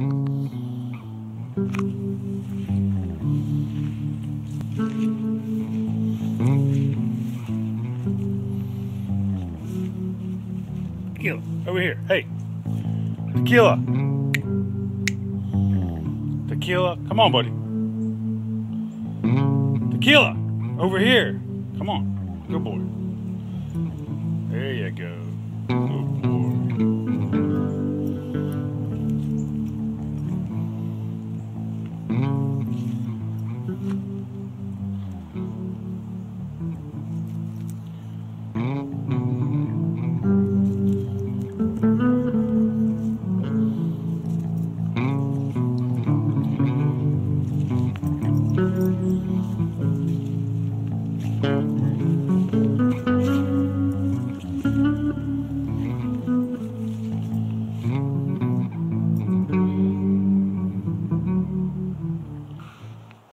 Tequila, over here. Hey. Tequila. Tequila. Come on, buddy. Tequila. Over here. Come on. Good boy. There you go. Mm-hmm. Mm-hmm.